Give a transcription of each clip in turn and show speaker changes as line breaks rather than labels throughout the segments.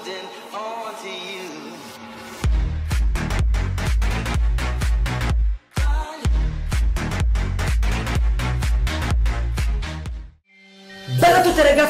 holding on to you.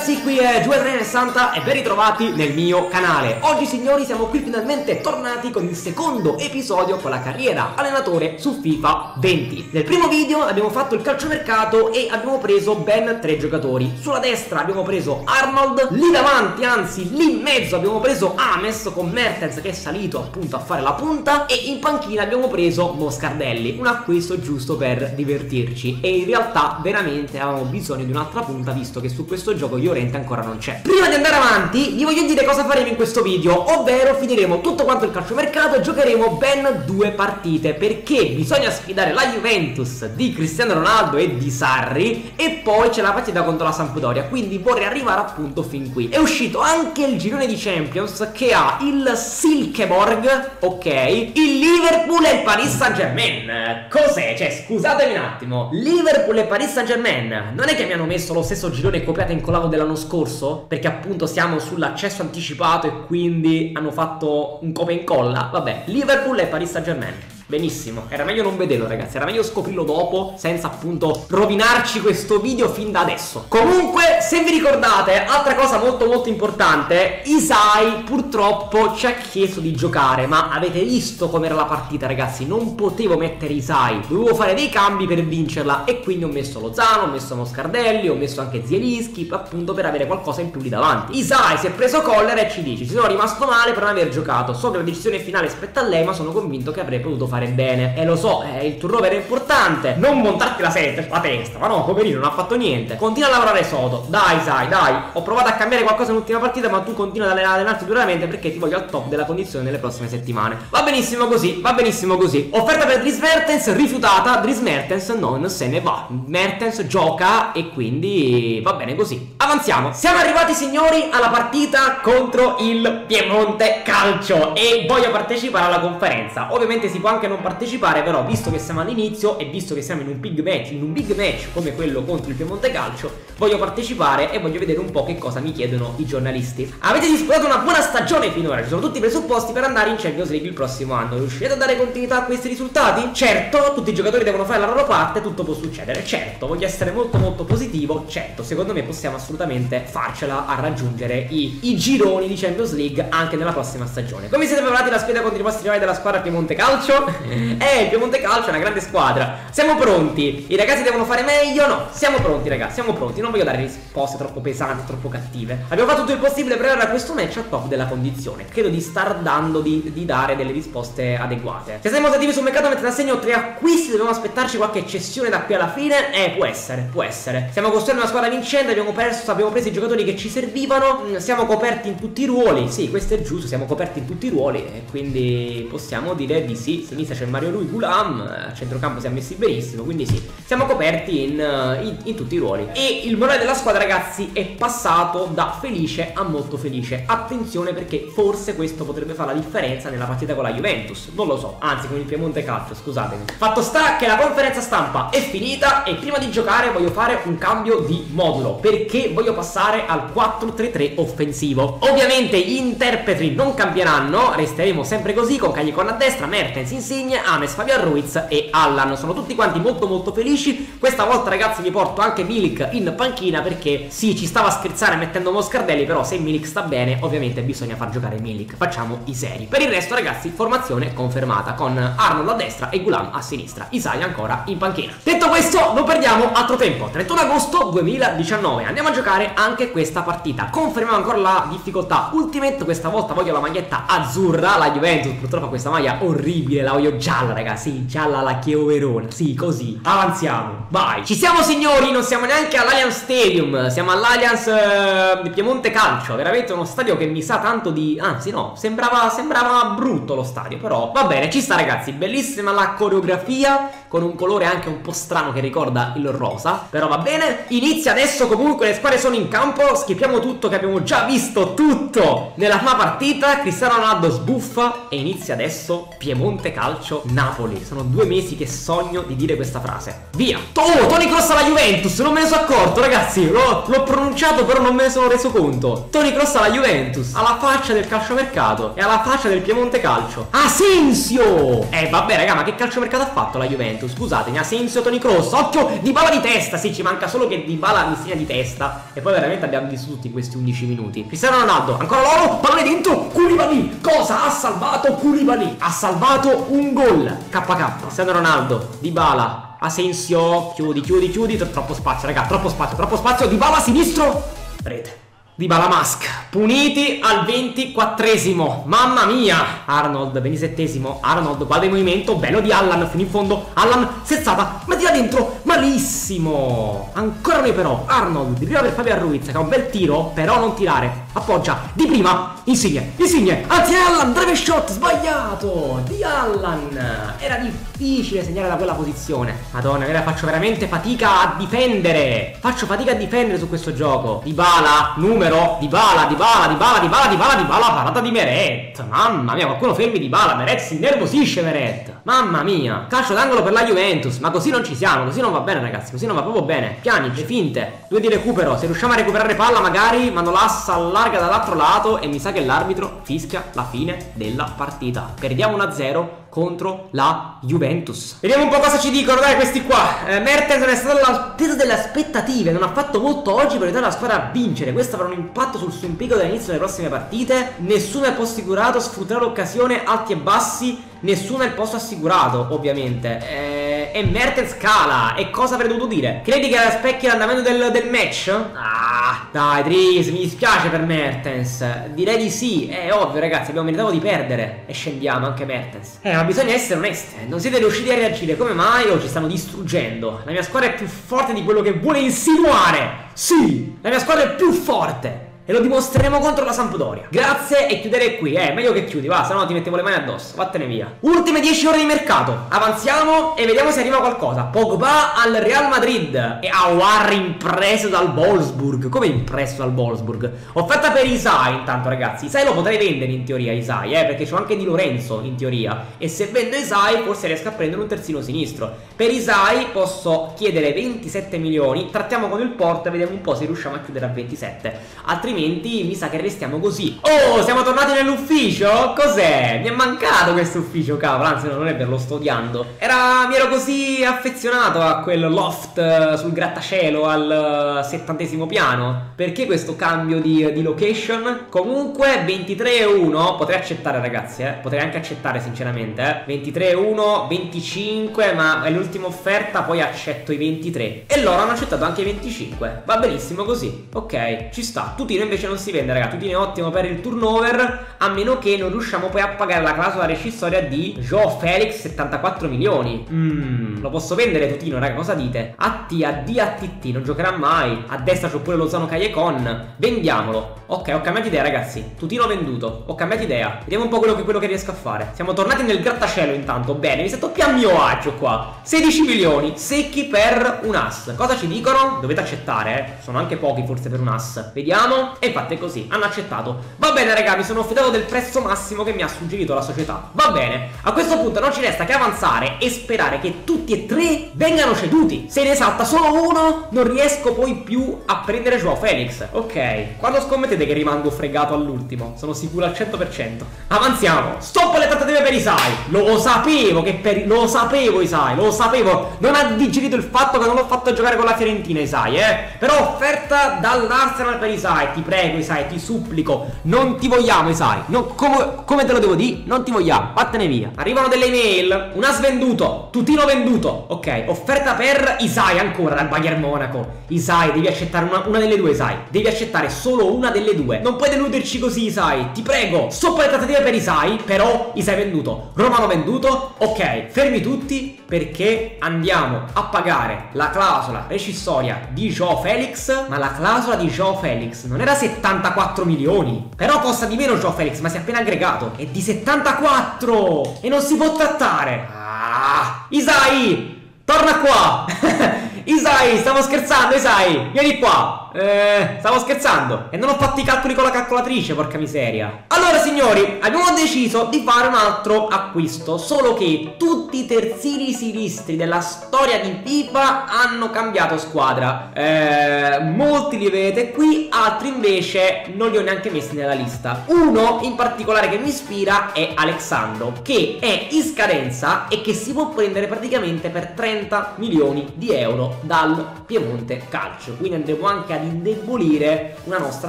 Ragazzi, qui è Giue360 e ben ritrovati nel mio canale. Oggi signori siamo qui finalmente tornati con il secondo episodio con la carriera allenatore su FIFA 20. Nel primo video abbiamo fatto il calciomercato e abbiamo preso ben tre giocatori. Sulla destra abbiamo preso Arnold, lì davanti, anzi lì in mezzo abbiamo preso Ames con Mertens che è salito appunto a fare la punta e in panchina abbiamo preso Moscardelli, un acquisto giusto per divertirci e in realtà veramente avevamo bisogno di un'altra punta visto che su questo gioco Llorente ancora non c'è. Prima di andare avanti, vi voglio dire cosa faremo in questo video, ovvero finiremo tutto quanto il calciomercato e giocheremo ben due partite, perché bisogna sfidare la Juventus di Cristiano Ronaldo e di Sarri e poi c'è la partita contro la Sampdoria, quindi vorrei arrivare appunto fin qui. È uscito anche il girone di Champions che ha il Silkeborg, ok, il Liverpool e il Paris Saint Germain. Cos'è? Cioè, scusatemi un attimo, Liverpool e Paris Saint Germain, non è che mi hanno messo lo stesso girone copiato e incollato dell'anno scorso? Perché appunto siamo sull'accesso anticipato e quindi hanno fatto un copia e incolla. Vabbè, Liverpool e Paris Saint Germain. Benissimo, era meglio non vederlo ragazzi, era meglio scoprirlo dopo senza appunto rovinarci questo video fin da adesso. Comunque, se vi ricordate, altra cosa molto molto importante, Isai purtroppo ci ha chiesto di giocare, ma avete visto com'era la partita ragazzi, non potevo mettere Isai, dovevo fare dei cambi per vincerla e quindi ho messo Lozano, ho messo Moscardelli, ho messo anche Zielinski appunto per avere qualcosa in più lì davanti. Isai si è preso collera e ci dice, ci sono rimasto male per non aver giocato, so che la decisione finale spetta a lei ma sono convinto che avrei potuto fare bene. E lo so, eh, il turnover è importante. Non montarti la sette sulla testa. Ma no, poverino, non ha fatto niente. Continua a lavorare sodo. Dai, sai, dai. Ho provato a cambiare qualcosa nell'ultima partita, ma tu continua ad allenarti duramente perché ti voglio al top della condizione nelle prossime settimane. Va benissimo così, va benissimo così. Offerta per Dries Mertens, rifiutata. Dries Mertens non se ne va. Mertens gioca e quindi va bene così. Avanziamo. Siamo arrivati, signori, alla partita contro il Piemonte Calcio. E voglio partecipare alla conferenza. Ovviamente si può anche non partecipare, però visto che siamo all'inizio e visto che siamo in un big match, in un big match come quello contro il Piemonte Calcio, voglio partecipare e voglio vedere un po' che cosa mi chiedono i giornalisti. Avete disputato una buona stagione finora, ci sono tutti i presupposti per andare in Champions League il prossimo anno. Riuscirete a dare continuità a questi risultati? Certo, tutti i giocatori devono fare la loro parte, tutto può succedere. Certo, voglio essere molto molto positivo. Certo, secondo me possiamo assolutamente farcela a raggiungere i, i gironi di Champions League anche nella prossima stagione. Come siete preparati la sfida contro i vostri rivali della squadra Piemonte Calcio? Eh, il Piemonte Calcio è una grande squadra. Siamo pronti. I ragazzi devono fare meglio? No, siamo pronti, ragazzi. Siamo pronti. Non voglio dare risposte troppo pesanti, troppo cattive. Abbiamo fatto tutto il possibile per arrivare a questo match al top della condizione. Credo di star dando, di, di dare delle risposte adeguate. Se siamo attivi sul mercato, mettete a segno tre acquisti. Dobbiamo aspettarci qualche cessione da qui alla fine. Eh, può essere, può essere. Stiamo costruendo una squadra vincente. Abbiamo perso, abbiamo preso i giocatori che ci servivano. Mm, Siamo coperti in tutti i ruoli. Sì, questo è giusto. Siamo coperti in tutti i ruoli. E quindi possiamo dire di sì. A sinistra c'è Mario Rui Gulam, a centrocampo siamo messi benissimo, quindi sì, siamo coperti in, uh, in, in tutti i ruoli. E il morale della squadra, ragazzi, è passato da felice a molto felice. Attenzione perché forse questo potrebbe fare la differenza nella partita con la Juventus. Non lo so, anzi con il Piemonte Calcio, scusatemi. Fatto sta che la conferenza stampa è finita e prima di giocare voglio fare un cambio di modulo perché voglio passare al 4-3-3 offensivo. Ovviamente gli interpreti non cambieranno, resteremo sempre così con Caglicon a destra, Mertens, Insigne, Ames, Fabian Ruiz e Allan. Sono tutti quanti molto molto felici. Questa volta ragazzi vi porto anche Milik in panchina perché sì, ci stava a scherzare mettendo Moscardelli, però se Milik sta bene ovviamente bisogna far giocare Milik. Facciamo i seri. Per il resto ragazzi, formazione confermata con Arnold a destra e Gulam a sinistra. Isai ancora in panchina. Detto questo, non perdiamo altro tempo. 31 agosto 2019. Andiamo a giocare anche questa partita. Confermiamo ancora la difficoltà Ultimate. Questa volta voglio la maglietta azzurra. La Juventus purtroppo ha questa maglia orribile. La voglio gialla, ragazzi. Sì, gialla alla Chievo Verona. Sì, così. Avanziamo. Vai. Ci siamo, signori. Non siamo neanche all'Allianz Stadium. Siamo all'Allianz eh, di Piemonte Calcio. Veramente uno stadio che mi sa tanto di. Anzi, no. Sembrava, sembrava brutto lo stadio. Però va bene, ci sta, ragazzi. Bellissima la coreografia. Con un colore anche un po' strano che ricorda il rosa, però va bene. Inizia adesso comunque, le squadre sono in campo, schippiamo tutto che abbiamo già visto tutto nella prima partita, Cristiano Ronaldo sbuffa e inizia adesso Piemonte Calcio Napoli. Sono due mesi che sogno di dire questa frase. Via! Oh, Tony Cross alla Juventus, non me ne sono accorto ragazzi, l'ho, pronunciato però non me ne sono reso conto. Tony Cross alla Juventus, alla faccia del calciomercato e alla faccia del Piemonte Calcio. Asensio! Eh vabbè raga, ma che calciomercato ha fatto la Juventus? Juventus, scusatemi, Asensio, Toni Kroos, occhio, di bala di testa, sì, ci manca solo che di bala mi segna di testa e poi veramente abbiamo visto tutti questi 11 minuti. Cristiano Ronaldo, ancora loro, pallone dentro, Koulibaly, cosa? Ha salvato Koulibaly, ha salvato un gol, KK, Cristiano Ronaldo, di bala, Asensio, chiudi, chiudi, chiudi, troppo spazio, raga, troppo spazio, troppo spazio, di bala sinistro, rete. Di Balamask Puniti al 24esimo Mamma mia! Arnold 27esimo Arnold guarda il movimento Bello di Allan Fino in fondo. Allan sezzata Ma tira dentro Malissimo. Ancora noi però Arnold Di prima per Fabio Ruiz Che ha un bel tiro Però non tirare Appoggia Di prima Insigne Insigne Anzi Allan Drive shot Sbagliato Di Allan Era difficile segnare da quella posizione Madonna Io faccio veramente fatica a difendere Faccio fatica a difendere su questo gioco Di bala numero di bala, di bala, di bala, di bala, di bala, di bala, parata di Meret. Mamma mia, qualcuno fermi di bala. Meret si innervosisce, Meret. Mamma mia. Calcio d'angolo per la Juventus. Ma così non ci siamo, così non va bene, ragazzi. Così non va proprio bene. Piani, le finte. Due di recupero. Se riusciamo a recuperare palla, magari mando l'assa allarga dall'altro lato. E mi sa che l'arbitro fischia la fine della partita. Perdiamo 1-0 contro la Juventus. Vediamo un po' cosa ci dicono, dai, questi qua. Eh, Mertens è stato all'altezza delle aspettative, non ha fatto molto oggi per aiutare la squadra a vincere. Questo avrà un impatto sul suo impiego dall'inizio delle prossime partite. Nessuno è assicurato, sfrutterà l'occasione alti e bassi. Nessuno è il posto assicurato, ovviamente. Eh, e Mertens cala. E cosa avrei dovuto dire? Credi che specchi l'andamento del, del match? Ah, dai, Tris, mi dispiace per Mertens. Direi di sì. È ovvio, ragazzi, abbiamo meritato di perdere. E scendiamo anche Mertens. Eh, ma bisogna essere onesti. Non siete riusciti a reagire. Come mai? O ci stanno distruggendo. La mia squadra è più forte di quello che vuole insinuare. Sì, la mia squadra è più forte e lo dimostreremo contro la Sampdoria. Grazie e chiuderei qui, eh, meglio che chiudi, va, se no ti mettevo le mani addosso, vattene via. Ultime 10 ore di mercato, avanziamo e vediamo se arriva qualcosa. Pogba al Real Madrid e Awar impreso dal Wolfsburg. Come impresso dal Wolfsburg? Offerta per Isai intanto ragazzi, Isai lo potrei vendere in teoria Isai, eh, perché c'ho anche Di Lorenzo in teoria. E se vendo Isai forse riesco a prendere un terzino sinistro. Per Isai posso chiedere 27 milioni, trattiamo con il Porto e vediamo un po' se riusciamo a chiudere a 27. Altrimenti altrimenti mi sa che restiamo così. Oh, siamo tornati nell'ufficio? Cos'è? Mi è mancato questo ufficio, cavolo. Anzi, non è per lo sto odiando. Era, mi ero così affezionato a quel loft eh, sul grattacielo al settantesimo piano. Perché questo cambio di, di location? Comunque, 23,1 potrei accettare, ragazzi, eh. Potrei anche accettare, sinceramente, eh. 23,1, 25, ma è l'ultima offerta, poi accetto i 23. E loro hanno accettato anche i 25. Va benissimo così. Ok, ci sta. Tutti noi invece non si vende, raga. Tutine ottimo per il turnover. A meno che non riusciamo poi a pagare la clausola rescissoria di Joe Felix 74 milioni. Mmm, lo posso vendere Tutino, raga. Cosa dite? AT, AD, ATT. Non giocherà mai. A destra c'ho pure Lozano Kayekon. Vendiamolo. Ok, ho cambiato idea, ragazzi. Tutino venduto. Ho cambiato idea. Vediamo un po' quello che, quello che riesco a fare. Siamo tornati nel grattacielo intanto. Bene, mi sento più a mio agio qua. 16 milioni secchi per un as. Cosa ci dicono? Dovete accettare, eh. Sono anche pochi forse per un as. Vediamo. E infatti è così, hanno accettato. Va bene raga, mi sono fidato del prezzo massimo che mi ha suggerito la società. Va bene, a questo punto non ci resta che avanzare e sperare che tutti e tre vengano ceduti. Se ne salta solo uno, non riesco poi più a prendere Joao Felix. Ok, quando scommettete che rimango fregato all'ultimo? Sono sicuro al 100%. Avanziamo. Stop le trattative per Isai. Lo sapevo che per... Lo sapevo Isai, lo sapevo. Non ha digerito il fatto che non l'ho fatto giocare con la Fiorentina Isai, eh. Però offerta dall'Arsenal per Isai ti prego Isai, ti supplico, non ti vogliamo Isai, non, come, come, te lo devo dire? Non ti vogliamo, vattene via. Arrivano delle email, una svenduto, tutino venduto, ok, offerta per Isai ancora dal Bayern Monaco. Isai, devi accettare una, una, delle due Isai, devi accettare solo una delle due. Non puoi deluderci così Isai, ti prego. Sopra le trattative per Isai, però Isai venduto, Romano venduto, ok, fermi tutti perché andiamo a pagare la clausola rescissoria di Joe Felix, ma la clausola di Joe Felix non era 74 milioni. Però costa di meno Joe Felix, ma si è appena aggregato. È di 74! E non si può trattare. Ah, Isai! Torna qua! Isai, stavo scherzando, Isai! Vieni qua! Eh, stavo scherzando e non ho fatto i calcoli con la calcolatrice, porca miseria. Allora, signori, abbiamo deciso di fare un altro acquisto, solo che tutti i terzini sinistri della storia di FIFA hanno cambiato squadra. Eh, molti li vedete qui, altri invece non li ho neanche messi nella lista. Uno in particolare che mi ispira è Alexandro, che è in scadenza e che si può prendere praticamente per 30 milioni di euro dal Piemonte Calcio. Quindi andremo anche a ad indebolire una nostra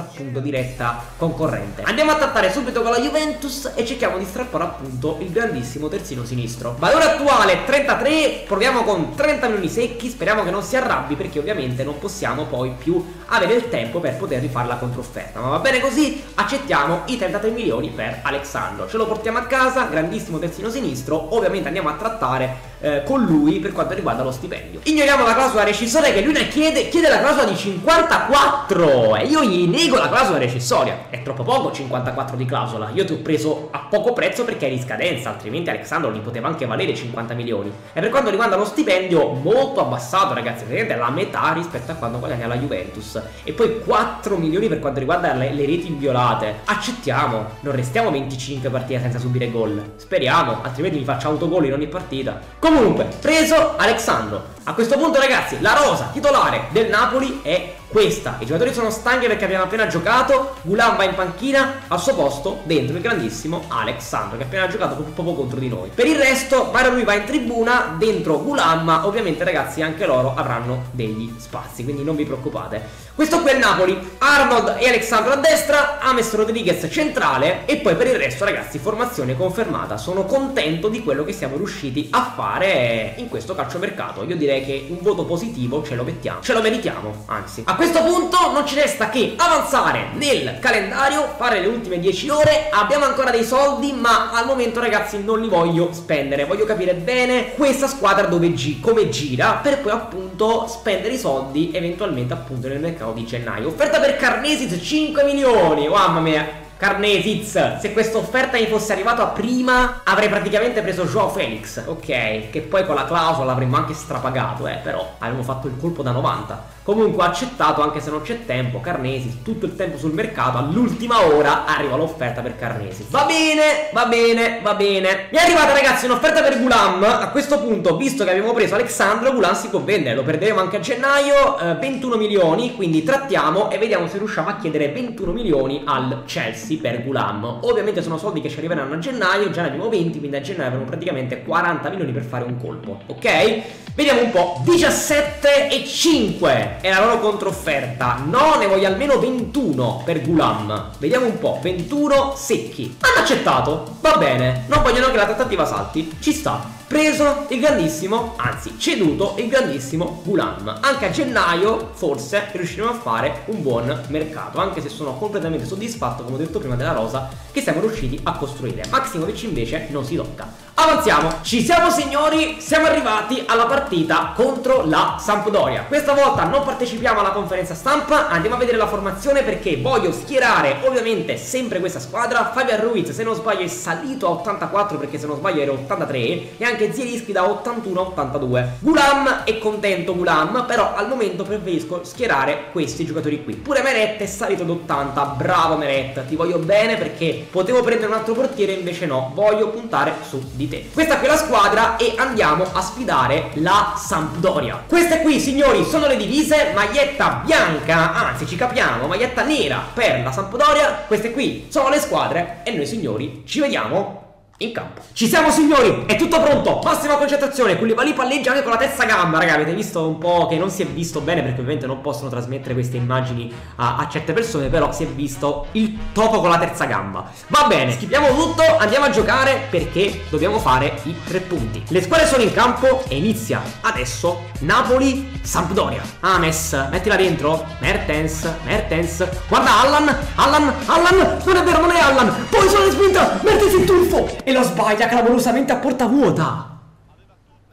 appunto diretta concorrente. Andiamo a trattare subito con la Juventus e cerchiamo di strappare appunto il grandissimo terzino sinistro. Valore attuale 33, proviamo con 30 milioni secchi, speriamo che non si arrabbi perché ovviamente non possiamo poi più avere il tempo per poter rifare la controfferta. Ma va bene così, accettiamo i 33 milioni per Alessandro. Ce lo portiamo a casa, grandissimo terzino sinistro, ovviamente andiamo a trattare eh, con lui per quanto riguarda lo stipendio. Ignoriamo la clausola rescissoria che lui ne chiede, chiede la clausola di 54 e io gli nego la clausola rescissoria. È troppo poco 54 di clausola. Io ti ho preso a poco prezzo perché eri in scadenza, altrimenti Alessandro li poteva anche valere 50 milioni. E per quanto riguarda lo stipendio, molto abbassato, ragazzi, praticamente la metà rispetto a quando guadagna la Juventus. E poi 4 milioni per quanto riguarda le, le reti inviolate. Accettiamo, non restiamo 25 partite senza subire gol. Speriamo, altrimenti mi faccio autogol in ogni partita. Come Comunque, preso Alexandro. A questo punto ragazzi, la rosa titolare del Napoli è questa. I giocatori sono stanchi perché abbiamo appena giocato. Gulam va in panchina, al suo posto dentro il grandissimo Alexandro che ha appena giocato proprio contro di noi. Per il resto, Mario lui va in tribuna, dentro Gulam, ovviamente ragazzi anche loro avranno degli spazi, quindi non vi preoccupate. Questo qui è il Napoli, Arnold e Alexandro a destra, Ames Rodriguez centrale e poi per il resto ragazzi formazione confermata. Sono contento di quello che siamo riusciti a fare in questo calciomercato. Io direi che un voto positivo ce lo mettiamo, ce lo meritiamo, anzi. A questo punto non ci resta che avanzare nel calendario, fare le ultime 10 ore, abbiamo ancora dei soldi ma al momento ragazzi non li voglio spendere, voglio capire bene questa squadra dove gi come gira per poi appunto spendere i soldi eventualmente appunto nel mercato di gennaio. Offerta per Carnesis 5 milioni. Mamma mia. Carnesis, se questa offerta mi fosse arrivata prima avrei praticamente preso Joao Felix, ok, che poi con la clausola avremmo anche strapagato, eh, però avremmo fatto il colpo da 90. Comunque accettato anche se non c'è tempo, Carnesi, tutto il tempo sul mercato, all'ultima ora arriva l'offerta per Carnesi. Va bene, va bene, va bene. Mi è arrivata ragazzi un'offerta per Gulam, a questo punto visto che abbiamo preso Alexandro, Gulam si può vendere, lo perderemo anche a gennaio, eh, 21 milioni, quindi trattiamo e vediamo se riusciamo a chiedere 21 milioni al Chelsea per Gulam. Ovviamente sono soldi che ci arriveranno a gennaio, già ne abbiamo 20, quindi a gennaio avremo praticamente 40 milioni per fare un colpo, ok? Vediamo un po', 17 e 5 è la loro controfferta. No, ne voglio almeno 21 per Gulam. Vediamo un po'. 21 secchi. Hanno accettato. Va bene. Non vogliono che la trattativa salti. Ci sta preso il grandissimo, anzi ceduto il grandissimo Gulam. Anche a gennaio forse riusciremo a fare un buon mercato, anche se sono completamente soddisfatto, come ho detto prima, della rosa che siamo riusciti a costruire. Maximovic invece non si tocca. Avanziamo, ci siamo signori, siamo arrivati alla partita contro la Sampdoria. Questa volta non partecipiamo alla conferenza stampa, andiamo a vedere la formazione perché voglio schierare ovviamente sempre questa squadra. Fabian Ruiz se non sbaglio è salito a 84 perché se non sbaglio era 83 e anche anche Zielinski da 81 a 82. Gulam è contento Gulam, però al momento preferisco schierare questi giocatori qui. Pure Meret è salito ad 80, bravo Meret, ti voglio bene perché potevo prendere un altro portiere, invece no, voglio puntare su di te. Questa qui è la squadra e andiamo a sfidare la Sampdoria. Queste qui, signori, sono le divise, maglietta bianca, anzi ci capiamo, maglietta nera per la Sampdoria. Queste qui sono le squadre e noi signori ci vediamo in campo. Ci siamo signori, è tutto pronto, massima concentrazione, Koulibaly palleggia anche con la terza gamba, raga, avete visto un po' che non si è visto bene perché ovviamente non possono trasmettere queste immagini a, a certe persone, però si è visto il topo con la terza gamba. Va bene, schipiamo tutto, andiamo a giocare perché dobbiamo fare i tre punti. Le squadre sono in campo e inizia adesso Napoli, Sampdoria. Ames, mettila dentro, Mertens, Mertens, guarda Allan, Allan, Allan, non è vero, non è Allan, poi sono in spinta, Mertens il tuffo e lo sbaglia clamorosamente a porta vuota.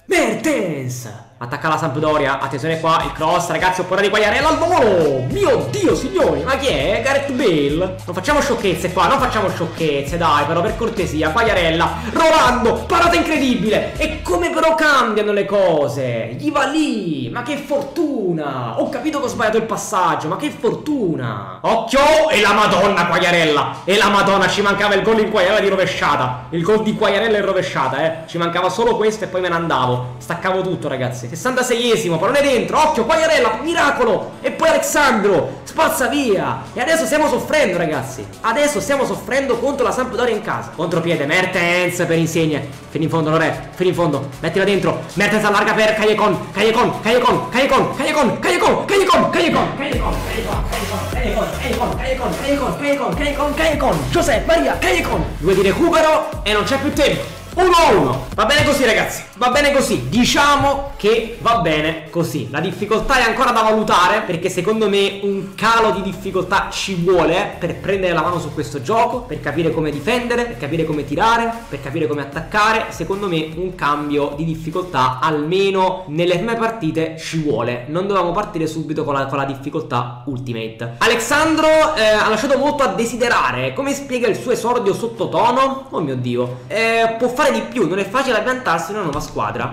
Mertens! Attacca la Sampdoria. Attenzione qua. Il cross, ragazzi. Opporra di Quagliarella al volo. Mio Dio, signori. Ma chi è? Gareth Bale. Non facciamo sciocchezze qua. Non facciamo sciocchezze. Dai, però, per cortesia. Quagliarella. Rolando. Parata incredibile. E come però cambiano le cose. Gli va lì. Ma che fortuna. Ho capito che ho sbagliato il passaggio. Ma che fortuna. Occhio. E la Madonna, Quagliarella. E la Madonna. Ci mancava il gol in Quagliarella di rovesciata. Il gol di Quagliarella in rovesciata, eh. Ci mancava solo questo e poi me ne andavo. Staccavo tutto, ragazzi. 66esimo, pallone dentro, occhio, Quagliarella, miracolo, e poi Alessandro, spazza via. E adesso stiamo soffrendo, ragazzi. Adesso stiamo soffrendo contro la Sampdoria in casa. Contropiede, Mertens per insegne. Fino in fondo, Lore, fino in fondo, mettila dentro. Mertens allarga per Callecon, Callecon, Callecon, Callecon, Callecon, Callecon, Callecon, Callecon, Callecon, Callecon, Callecon, Callecon, Callecon, Callecon, Callecon, Giuseppe Maria, Callecon. Due di recupero e non c'è più tempo. 1-1 Va bene così ragazzi Va bene così Diciamo che va bene così. La difficoltà è ancora da valutare Perché secondo me un calo di difficoltà ci vuole Per prendere la mano su questo gioco Per capire come difendere Per capire come tirare Per capire come attaccare. Secondo me un cambio di difficoltà Almeno nelle prime partite ci vuole. Non dovevamo partire subito con la, con la difficoltà Ultimate. Alessandro eh, ha lasciato molto a desiderare. Come spiega il suo esordio sottotono? Oh mio dio. Eh, Può fare di più, non è facile ambientarsi in una nuova squadra.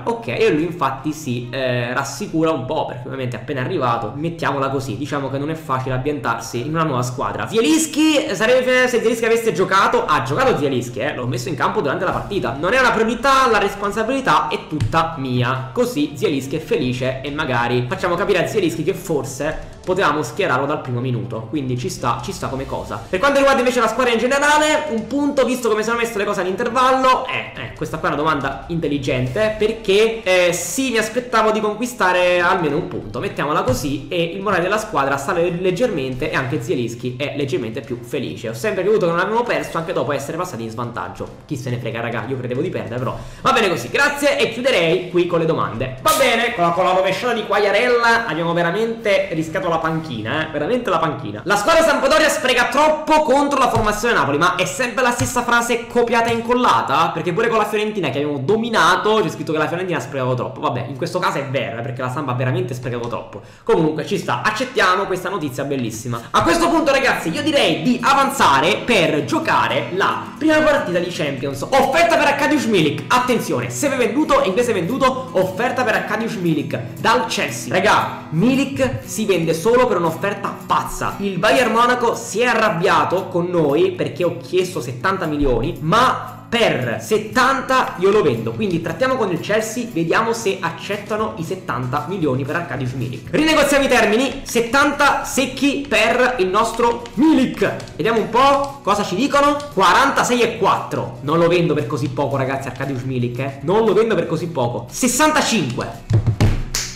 Ok, e lui infatti si eh, rassicura un po', perché ovviamente appena arrivato, mettiamola così, diciamo che non è facile ambientarsi in una nuova squadra. Zielinski, sarebbe se Zielinski avesse giocato, ha giocato Zielinski, eh, l'ho messo in campo durante la partita. Non è una priorità, la responsabilità è tutta mia. Così Zielinski è felice e magari facciamo capire a Zielinski che forse potevamo schierarlo dal primo minuto. Quindi ci sta, ci sta come cosa. Per quanto riguarda invece la squadra in generale, un punto, visto come sono messe le cose all'intervallo, è, eh, questa qua è una domanda intelligente, perché eh, sì, mi aspettavo di conquistare almeno un punto, mettiamola così, e il morale della squadra sale leggermente e anche Zielinski è leggermente più felice. Ho sempre creduto che non avevamo perso anche dopo essere passati in svantaggio. Chi se ne frega, raga, io credevo di perdere, però va bene così. Grazie e chiuderei qui con le domande. Va bene, con la, con la rovesciata di Quagliarella abbiamo veramente rischiato la la panchina, eh? Veramente la panchina. La squadra Sampdoria spreca troppo contro la formazione Napoli, ma è sempre la stessa frase copiata e incollata? Perché pure con la Fiorentina che abbiamo dominato c'è scritto che la Fiorentina sprecava troppo. Vabbè, in questo caso è vero, eh, perché la Sampa veramente sprecava troppo. Comunque ci sta, accettiamo questa notizia bellissima. A questo punto ragazzi io direi di avanzare per giocare la prima partita di Champions. Offerta per Arkadiusz Milik. Attenzione, se vi venduto, inglese venduto, offerta per Arkadiusz Milik dal Chelsea. Raga, Milik si vende solo solo per un'offerta pazza. Il Bayern Monaco si è arrabbiato con noi perché ho chiesto 70 milioni, ma per 70 io lo vendo. Quindi trattiamo con il Chelsea, vediamo se accettano i 70 milioni per Arkadiusz Milik. Rinegoziamo i termini, 70 secchi per il nostro Milik. Vediamo un po' cosa ci dicono. 46 e 4. Non lo vendo per così poco, ragazzi, Arkadiusz Milik, eh. Non lo vendo per così poco. 65.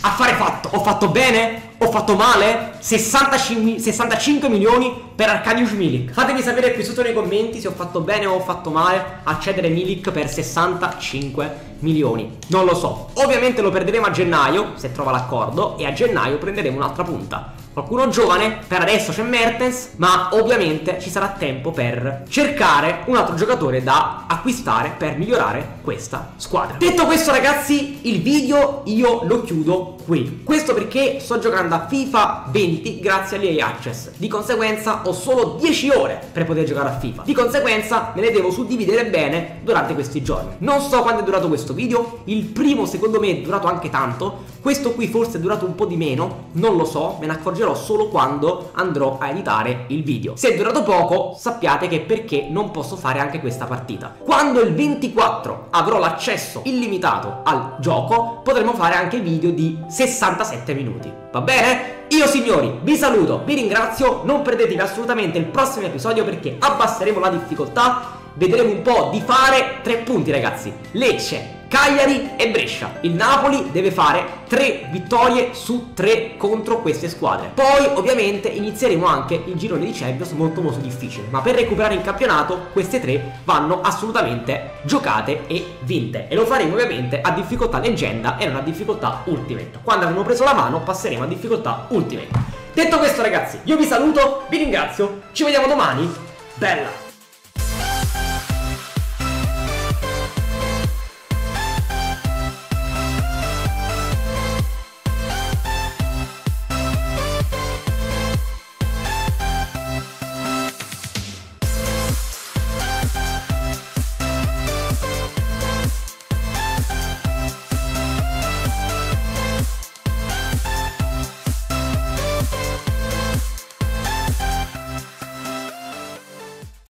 Affare fatto. Ho fatto bene? Ho fatto male? 65, 65 milioni per Arcadius Milik. Fatemi sapere qui sotto nei commenti se ho fatto bene o ho fatto male a cedere Milik per 65 milioni. Non lo so. Ovviamente lo perderemo a gennaio, se trova l'accordo, e a gennaio prenderemo un'altra punta. Qualcuno giovane, per adesso c'è Mertens, ma ovviamente ci sarà tempo per cercare un altro giocatore da acquistare per migliorare questa squadra. Detto questo ragazzi, il video io lo chiudo qui. Questo perché sto giocando a FIFA 20 grazie agli Access. Di conseguenza ho solo 10 ore per poter giocare a FIFA. Di conseguenza me ne devo suddividere bene durante questi giorni. Non so quanto è durato questo video, il primo secondo me è durato anche tanto, questo qui forse è durato un po' di meno, non lo so, me ne accorgerò solo quando andrò a editare il video. Se è durato poco, sappiate che perché non posso fare anche questa partita. Quando il 24 avrò l'accesso illimitato al gioco, potremo fare anche video di 67 minuti. Va bene? Io signori vi saluto, vi ringrazio, non perdetevi assolutamente il prossimo episodio perché abbasseremo la difficoltà, vedremo un po' di fare tre punti ragazzi. Lecce, Cagliari e Brescia. Il Napoli deve fare 3 vittorie su 3 contro queste squadre. Poi ovviamente inizieremo anche il girone di Champions molto molto difficile, ma per recuperare il campionato queste 3 vanno assolutamente giocate e vinte. E lo faremo ovviamente a difficoltà leggenda e non a difficoltà ultimate. Quando avremo preso la mano passeremo a difficoltà ultimate. Detto questo ragazzi, io vi saluto, vi ringrazio, ci vediamo domani. Bella!